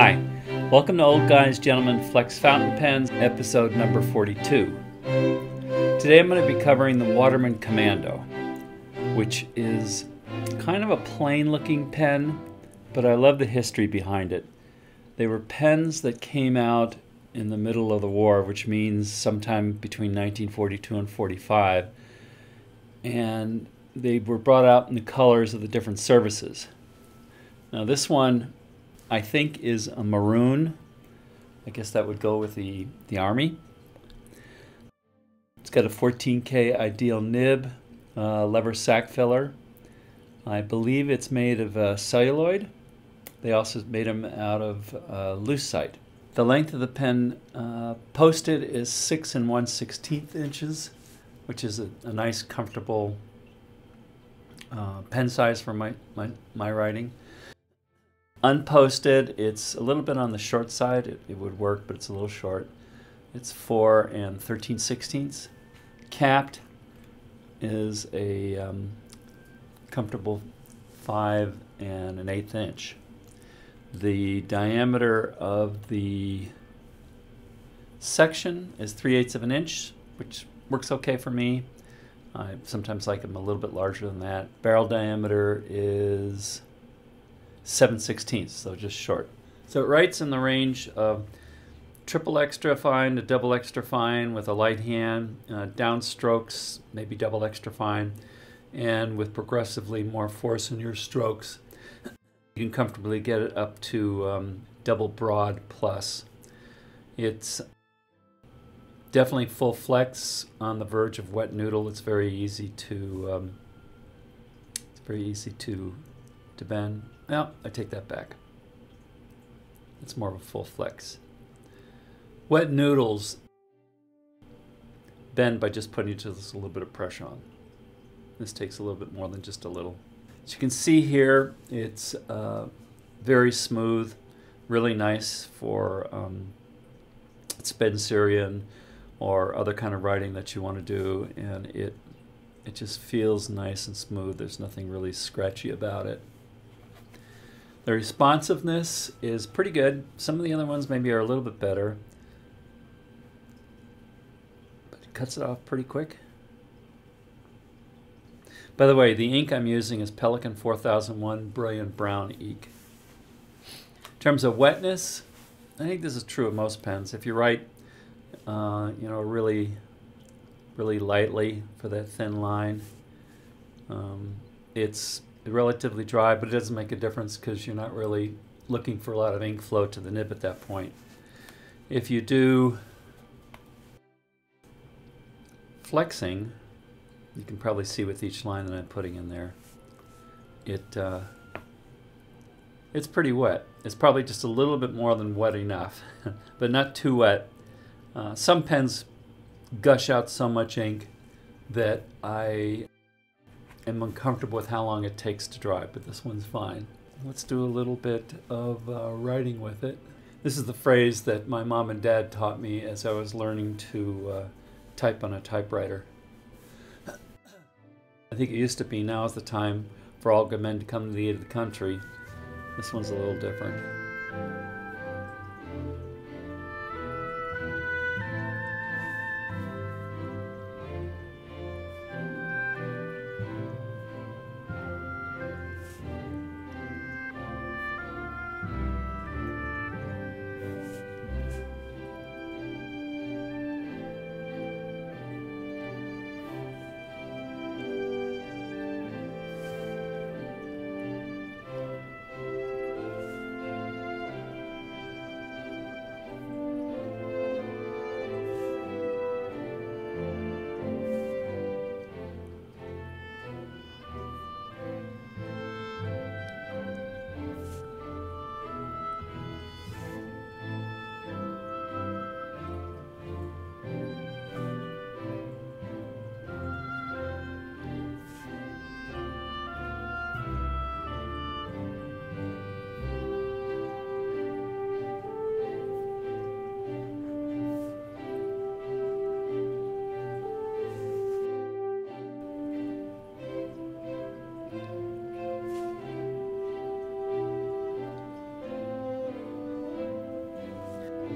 Hi, welcome to Old Guys Gentlemen Flex Fountain Pens, episode number 42. Today I'm going to be covering the Waterman Commando, which is kind of a plain looking pen, but I love the history behind it. They were pens that came out in the middle of the war, which means sometime between 1942 and 45, and they were brought out in the colors of the different services. Now, this one I think is a maroon. I guess that would go with the, the Army. It's got a 14K ideal nib, uh, lever sac filler. I believe it's made of uh, celluloid. They also made them out of uh, lucite. The length of the pen uh, posted is 6 and 1 16th inches, which is a, a nice, comfortable uh, pen size for my, my, my writing. Unposted, it's a little bit on the short side. It, it would work, but it's a little short. It's 4 and 13 sixteenths. Capped is a um, comfortable 5 and an eighth inch. The diameter of the section is 3 eighths of an inch, which works okay for me. I sometimes like them a little bit larger than that. Barrel diameter is 7 sixteenths, so just short. So it writes in the range of triple extra fine to double extra fine with a light hand, uh, downstrokes maybe double extra fine, and with progressively more force in your strokes, you can comfortably get it up to um, double broad plus. It's definitely full flex on the verge of wet noodle. It's very easy to um, it's very easy to to bend. No, I take that back. It's more of a full flex. Wet noodles bend by just putting just a little bit of pressure on. This takes a little bit more than just a little. As you can see here, it's uh, very smooth, really nice for um, Spencerian or other kind of writing that you want to do, and it it just feels nice and smooth. There's nothing really scratchy about it. The responsiveness is pretty good. Some of the other ones maybe are a little bit better. But it cuts it off pretty quick. By the way, the ink I'm using is Pelikan 4001 Brilliant Brown ink. In terms of wetness, I think this is true of most pens. If you write, uh, you know, really, really lightly for that thin line, um, it's relatively dry, but it doesn't make a difference because you're not really looking for a lot of ink flow to the nib at that point. If you do flexing, you can probably see with each line that I'm putting in there, it uh, it's pretty wet. It's probably just a little bit more than wet enough, but not too wet. Uh, some pens gush out so much ink that I am uncomfortable with how long it takes to dry, but this one's fine. Let's do a little bit of uh, writing with it. This is the phrase that my mom and dad taught me as I was learning to uh, type on a typewriter. I think it used to be now is the time for all good men to come to the aid of the country. This one's a little different.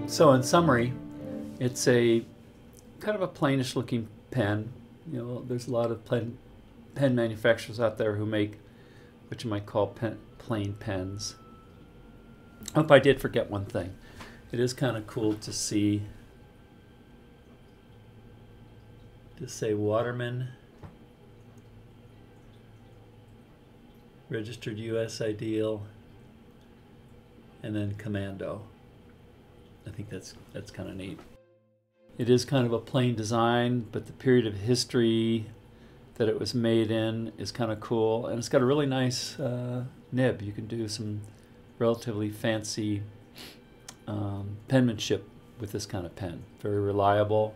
So in summary, it's a kind of a plainish looking pen. You know, there's a lot of pen, pen manufacturers out there who make what you might call pen, plain pens. I hope I did forget one thing. It is kind of cool to see to say Waterman registered US ideal and then commando. I think that's that's kind of neat. It is kind of a plain design, but the period of history that it was made in is kind of cool, and it's got a really nice uh, nib. You can do some relatively fancy um, penmanship with this kind of pen. Very reliable.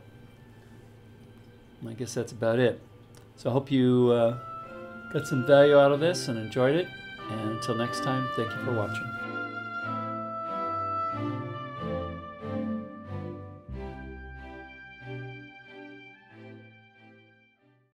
I guess that's about it. So I hope you uh, got some value out of this and enjoyed it. And until next time, thank you for watching.